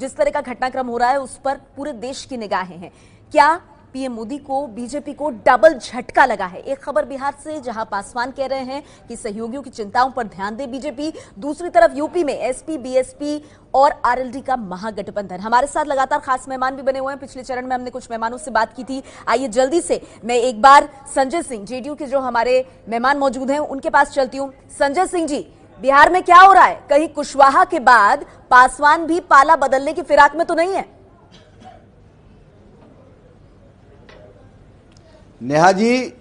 जिस तरह का घटनाक्रम हो रहा है, उस पर पूरे देश की निगाहें हैं। क्या पीएम मोदी को, बीजेपी को डबल झटका लगा है? एक खबर बिहार से, जहाँ पासवान कह रहे हैं कि सहयोगियों की चिंताओं पर ध्यान दे बीजेपी, दूसरी तरफ़ यूपी में एसपी, बीएसपी और आरएलडी का महागठबंधन। हमारे साथ लगातार खास मेहमान भी बने हुए हैं। पिछले चरण में हमने कुछ मेहमानों से बात की थी। आइए जल्दी से मैं एक बार संजय सिंह, जेडीयू के जो हमारे मेहमान मौजूद हैं, उनके पास चलती हूँ। संजय सिंह जी बिहार में क्या हो रहा है? कहीं कुशवाहा के बाद पासवान भी पाला बदलने की फिराक में तो नहीं है? नेहा जी,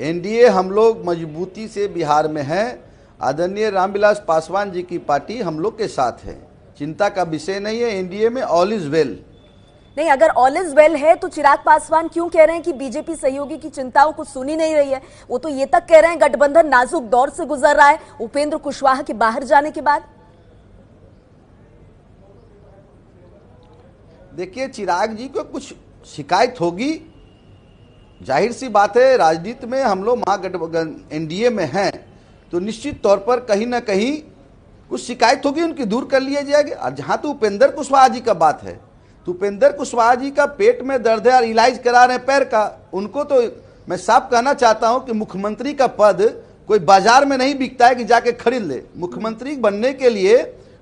एनडीए हम लोग मजबूती से बिहार में हैं। आदरणीय रामविलास पासवान जी की पार्टी हम लोग के साथ है। चिंता का विषय नहीं है, एनडीए में ऑल इज़ वेल नहीं, अगर ऑल इज़ वेल है तो चिराग पासवान क्यों कह रहे हैं कि बीजेपी सहयोगी की चिंताओं को सुनी नहीं रही है? वो तो ये तक कह रहे हैं, गठबंधन नाजुक दौर से गुजर रहा है। उपेंद्र कुशवाहा के बाहर जाने के बाद। देखिए, चिराग जी को कुछ शिकायत होगी। ज़ाहिर सी बात है, राजनीति में हम लोग महागठबंधन, एनडीए में हैं तो निश्चित तौर पर कहीं ना कहीं कुछ शिकायत होगी, उनकी दूर कर लिया जाएगी। और जहाँ तो उपेंद्र कुशवाहा जी का बात है उपेंद्र कुशवाहा जी का पेट में दर्द है और इलाज करा रहे हैं पैर का, उनको तो मैं साफ़ कहना चाहता हूँ कि मुख्यमंत्री का पद कोई बाज़ार में नहीं बिकता है कि जाके खरीद ले। मुख्यमंत्री बनने के लिए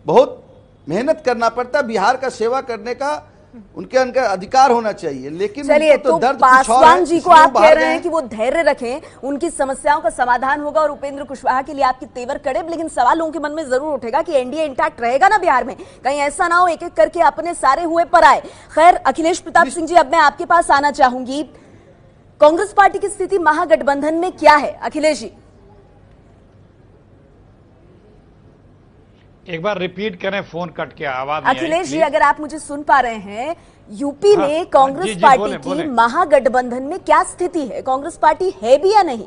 बहुत मेहनत करना पड़ता है, बिहार का सेवा करने का उनके अंदर अधिकार होना चाहिए लेकिन चलिए उनको तो, दर्द पासवान जी को आप कह रहे हैं कि वो धैर्य रखें उनकी समस्याओं का समाधान होगा और उपेंद्र कुशवाहा के लिए आपकी तेवर कड़े लेकिन सवाल लोगों के मन में ज़रूर उठेगा कि एनडीए इंटैक्ट रहेगा ना बिहार में? कहीं ऐसा ना हो एक एक करके अपने सारे हुए पर आए। खैर अखिलेश प्रताप सिंह जी अब मैं आपके पास आना चाहूँगी। कांग्रेस पार्टी की स्थिति महागठबंधन में क्या है? अखिलेश जी। एक बार रिपीट करें फ़ोन कट के आवाज़ अखिलेश जी अगर आप मुझे सुन पा रहे हैं यूपी हाँ, में हाँ, कांग्रेस पार्टी बोले, की बोले। महागठबंधन में क्या स्थिति है? कांग्रेस पार्टी है भी या नहीं?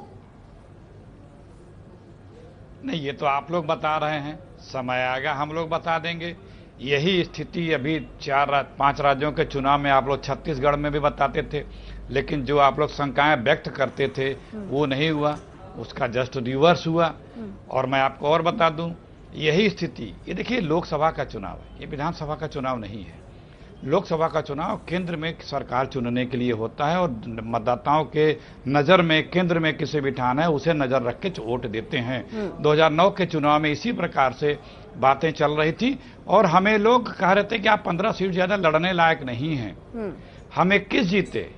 नहीं ये तो आप लोग बता रहे हैं समय आएगा हम लोग बता देंगे। यही स्थिति अभी चार रा, पाँच राज्यों के चुनाव में आप लोग छत्तीसगढ़ में भी बताते थे लेकिन जो आप लोग शंकाएँ व्यक्त करते थे वो नहीं हुआ उसका जस्ट रिवर्स हुआ। और मैं आपको और बता दूँ यही स्थिति। ये देखिए लोकसभा का चुनाव है। ये विधानसभा का चुनाव नहीं है। लोकसभा का चुनाव केंद्र में सरकार चुनने के लिए होता है और मतदाताओं के नज़र में केंद्र में किसे बिठाना है उसे नज़र रख के वोट देते हैं। 2009 के चुनाव में इसी प्रकार से बातें चल रही थी और हमें लोग कह रहे थे कि आप 15 सीट ज़्यादा लड़ने लायक नहीं हैं। हम इक्कीस जीते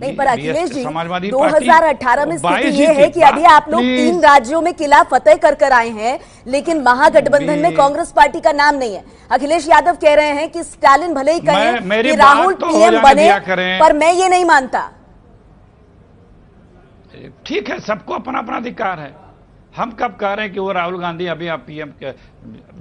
नहीं पर अखिलेश जी दो पार्टी 2018 में स्थिति ये है। कि अभी आप लोग तीन राज्यों में किला फतेह कर कर आए हैं लेकिन महागठबंधन में कांग्रेस पार्टी का नाम नहीं है। अखिलेश यादव कह रहे हैं कि स्टालिन भले ही कहे कहें कि राहुल तो पीएम बने पर मैं ये नहीं मानता। ठीक है सबको अपना अपना अधिकार है। हम कब कह रहे हैं कि वो राहुल गांधी अभी आप पीएम के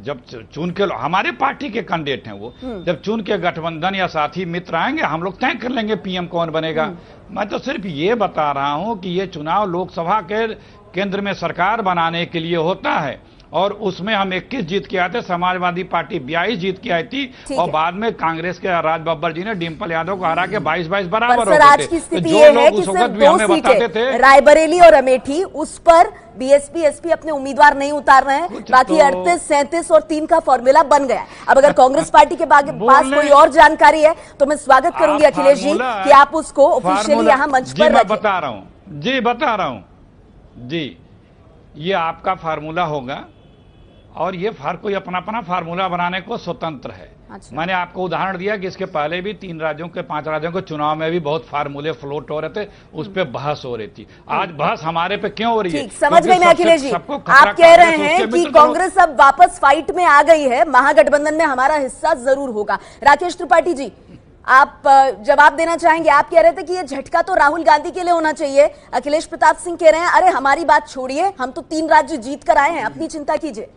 जब चुन के हमारे पार्टी के कैंडिडेट हैं वो जब चुन के गठबंधन या साथी मित्र आएँगे हम लोग तय कर लेंगे पीएम कौन बनेगा। मैं तो सिर्फ़ ये बता रहा हूँ कि ये चुनाव लोकसभा के केंद्र में सरकार बनाने के लिए होता है। और उसमें हम 21 जीत के आए थे समाजवादी पार्टी 22 जीत के आई थी और बाद में कांग्रेस के राज बब्बर जी ने डिम्पल यादव को हरा के 22 22 पर बराबर हो गए थे। की तो स्थिति जो ये लोग कि उस सिर्फ़ वक्त भी दो हमें बताते सीटें थे। रायबरेली और अमेठी उस पर बीएसपी एसपी अपने उम्मीदवार नहीं उतार रहे हैं। बाकी तो- अड़तीस सैंतीस और तीन का फॉर्मूला बन गया। अब अगर कांग्रेस पार्टी के पास कोई और जानकारी है तो मैं स्वागत करूँगी अखिलेश जी कि आप उसको ऑफिशियली यहाँ मंच पर मैं बता रहा हूँ। जी बता रहा हूँ। जी ये आपका फार्मूला होगा। और ये हर कोई अपना अपना फार्मूला बनाने को स्वतंत्र है। अच्छा। मैंने आपको उदाहरण दिया कि इसके पहले भी तीन राज्यों के पाँच राज्यों के चुनाव में भी बहुत फार्मूले फ्लोट हो रहे थे उस पर बहस हो रही थी। आज बहस हमारे पे क्यों हो रही है? समझ गई मैं अखिलेश जी। आप कह रहे हैं कि कांग्रेस अब वापस फाइट में आ गई है महागठबंधन में हमारा हिस्सा ज़रूर होगा। राकेश त्रिपाठी जी आप जवाब देना चाहेंगे? आप कह रहे थे कि ये झटका तो राहुल गांधी के लिए होना चाहिए। अखिलेश प्रताप सिंह कह रहे हैं अरे हमारी बात छोड़िए हम तो तीन राज्य जीत कर आए हैं अपनी चिंता कीजिए।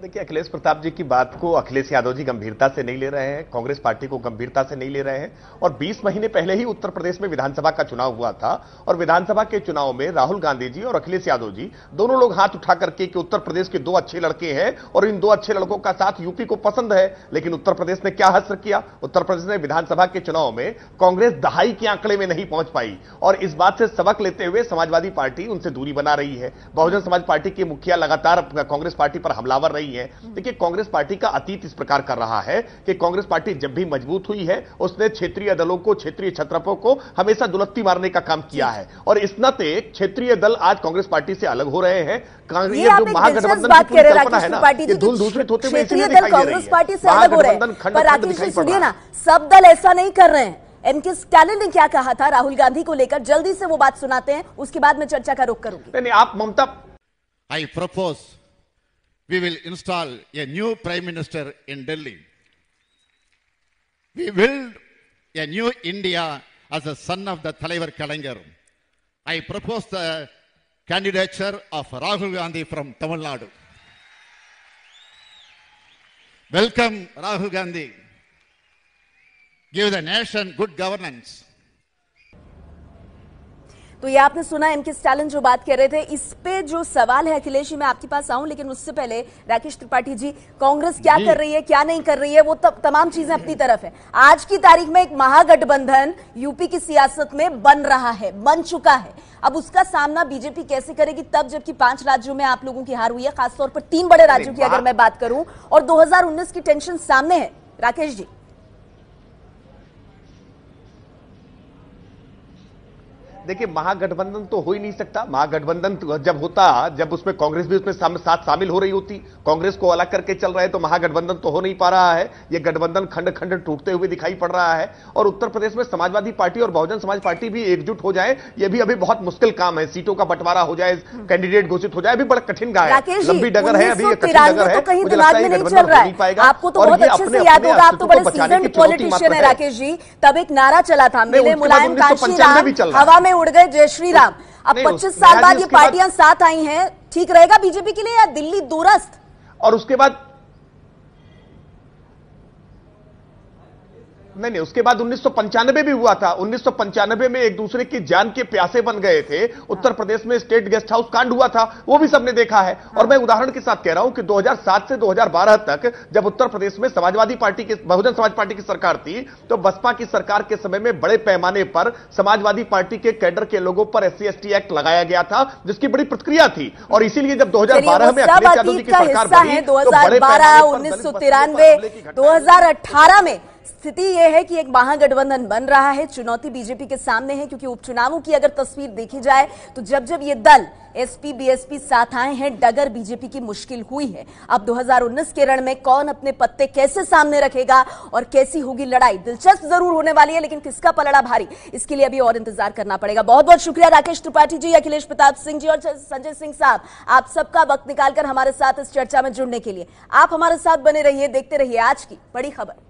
देखिए, अखिलेश प्रताप जी की बात को अखिलेश यादव जी गंभीरता से नहीं ले रहे हैं, कांग्रेस पार्टी को गंभीरता से नहीं ले रहे हैं, और 20 महीने पहले ही उत्तर प्रदेश में विधानसभा का चुनाव हुआ था, और विधानसभा के चुनाव में राहुल गांधी जी और अखिलेश यादव जी दोनों लोग हाथ उठा करके कि उत्तर प्रदेश के दो अच्छे लड़के हैं, और इन दो अच्छे लड़कों का साथ यूपी को पसंद है, लेकिन उत्तर प्रदेश ने क्या हस्र किया? उत्तर प्रदेश ने विधानसभा के चुनाव में कांग्रेस दहाई के आंकड़े में नहीं पहुँच पाई, और इस बात से सबक लेते हुए समाजवादी पार्टी उनसे दूरी बना रही है। बहुजन समाज पार्टी की मुखिया लगातार कांग्रेस पार्टी पर हमलावर रही है। देखिए कांग्रेस पार्टी का अतीत इस प्रकार कर रहा है कि कांग्रेस पार्टी जब भी मज़बूत हुई है उसने क्षेत्रीय दलों को क्षेत्रीय छत्रपों को हमेशा दुलत्ती मारने का काम किया है। और इस नाते क्षेत्रीय दल आज कांग्रेस पार्टी से अलग हो रहे हैं। जो महागठबंधन की कल्पना है ना ये धूल दूसरित होते हुए क्षेत्रीय दल कांग्रेस पार्टी से अलग हो रहे हैं। सुनिए ना सब दल ऐसा नहीं कर रहे हैं। एम के स्टैलिन ने क्या कहा था? राहुल गांधी को लेकर जल्दी से वो बात सुनाते हैं उसके बाद मैं चर्चा का रुख करूँगी। नहीं आप Mamata I propose we will install a new Prime Minister in Delhi. We build a new India as a son of the Talaivar Kalangar. I propose the candidature of Rahul Gandhi from Tamil Nadu. Welcome, Rahul Gandhi. Give the nation good governance. तो ये आपने सुना M के Stalin जो बात कर रहे थे इस पे जो सवाल है अखिलेश जी मैं आपके पास आऊँ लेकिन उससे पहले राकेश त्रिपाठी जी कांग्रेस क्या कर रही है क्या नहीं कर रही है वो तब तमाम चीज़ें अपनी तरफ़ है। आज की तारीख में एक महागठबंधन यूपी की सियासत में बन रहा है बन चुका है। अब उसका सामना बीजेपी कैसे करेगी तब जबकि पाँच राज्यों में आप लोगों की हार हुई है खासतौर पर तीन बड़े राज्यों की अगर मैं बात करूँ और 2019 की टेंशन सामने है। राकेश जी। देखिए महागठबंधन तो हो ही नहीं सकता। महागठबंधन तो जब होता जब उसमें कांग्रेस भी उसमें साम, साथ शामिल हो रही होती। कांग्रेस को अलग करके चल रहे तो महागठबंधन तो हो नहीं पा रहा है। ये गठबंधन खंड खंड टूटते हुए दिखाई पड़ रहा है। और उत्तर प्रदेश में समाजवादी पार्टी और बहुजन समाज पार्टी भी एकजुट हो जाए ये भी अभी बहुत मुश्किल काम है। सीटों का बंटवारा हो जाए कैंडिडेट घोषित हो जाए अभी बड़ा कठिन का है। लंबी डगर है अभी कठिन डगर है। मुझे लगता है गठबंधन हो। नहीं पाएगा। आपको तो बहुत अच्छे से याद होगा आप तो बड़े सीज़न पॉलिटिशियन है राकेश जी। तब एक नारा चला था मेरे मुलायम कांशी हवा में उड़ गए जय श्री राम अब 25 साल बाद ये पार्टियाँ साथ आई हैं ठीक रहेगा बीजेपी के लिए या दिल्ली दूरस्थ? और उसके बाद नहीं नहीं उसके बाद उन्नीस सौ पंचानवे भी हुआ था। उन्नीस सौ पंचानवे में एक दूसरे की जान के प्यासे बन गए थे। उत्तर प्रदेश में स्टेट गेस्ट हाउस कांड हुआ था वो भी सबने देखा है। और मैं उदाहरण के साथ कह रहा हूँ कि 2007 से 2012 तक जब उत्तर प्रदेश में समाजवादी पार्टी की बहुजन समाज पार्टी की सरकार थी तो बसपा की सरकार के समय में बड़े पैमाने पर समाजवादी पार्टी के कैडर के लोगों पर एस सी एक्ट लगाया गया था जिसकी बड़ी प्रतिक्रिया थी। और इसीलिए जब दो हज़ार बारह में अखिलेश यादव जी की सरकार बनी तो बड़े पैमाने उन्नीस सौ तिरानवे दो में स्थिति यह है कि एक महागठबंधन बन रहा है, चुनौती बीजेपी के सामने है, क्योंकि उपचुनावों की अगर तस्वीर देखी जाए तो जब जब ये दल एसपी, बीएसपी साथ आए हैं, डगर बीजेपी की मुश्किल हुई है। अब 2019 के रण में कौन अपने पत्ते कैसे सामने रखेगा और कैसी होगी लड़ाई? दिलचस्प ज़रूर होने वाली है, लेकिन किसका पलड़ा भारी? इसके लिए अभी और इंतज़ार करना पड़ेगा। बहुत बहुत शुक्रिया, राकेश त्रिपाठी जी, अखिलेश प्रताप सिंह जी और संजय सिंह साहब। आप सबका वक्त निकालकर हमारे साथ इस चर्चा में जुड़ने के लिए। आप हमारे साथ बने रहिए, देखते रहिए आज की बड़ी खबर।